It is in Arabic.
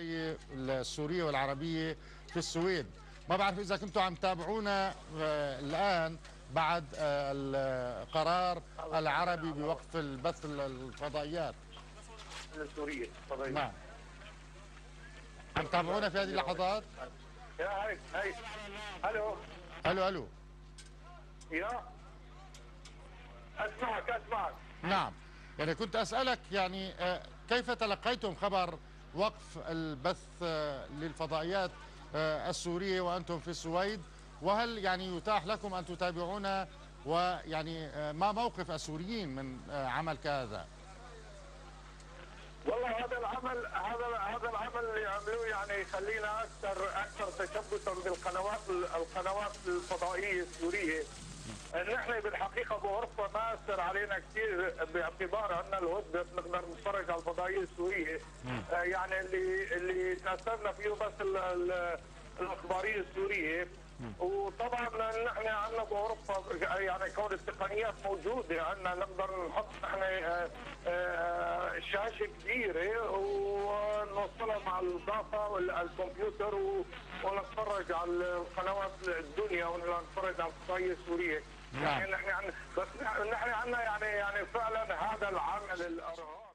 الفضائيه السورية والعربية في السويد. ما بعرف إذا كنتوا عم تتابعونا آه، الآن بعد آه، القرار العربي بوقف البث الفضائيات. السورية فضائية. نعم. عم تتابعونا في هذه اللحظات؟ يا هاي هاي. ألو. ألو ألو. يا. أسمعك أسمعك. نعم. يعني كنت أسألك يعني آه، كيف تلقيتم خبر وقف البث للفضائيات السورية وأنتم في السويد وهل يعني يتاح لكم أن تتابعونا ويعني ما موقف السوريين من عمل كهذا؟ والله هذا العمل هذا هذا العمل اللي عملوه يعني يخلينا أكثر أكثر تشبثا القنوات الفضائية السورية. نحن بالحقيقة بأوروبا ما أثر علينا كثير باعتبار أن الهدنة بنقدر نتفرج على الفضائية السورية. آه يعني اللي اللي تأثرنا فيه بس ال ال الأخبارية السورية. وطبعا نحن عندنا بأوروبا يعني كون التقنيات موجودة عندنا نقدر نحط نحن آه، آه، شاشة كبيرة. ونوصلها مع الداتا والكمبيوتر و- ونتفرج على القنوات الدنيا ونتفرج على القضايا السورية نعم. يعني نحن عن- بس نحن نحن عندنا يعني يعني فعلا هذا العمل الارهابي